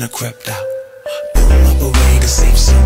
and I crept out. Pull up a way to save some.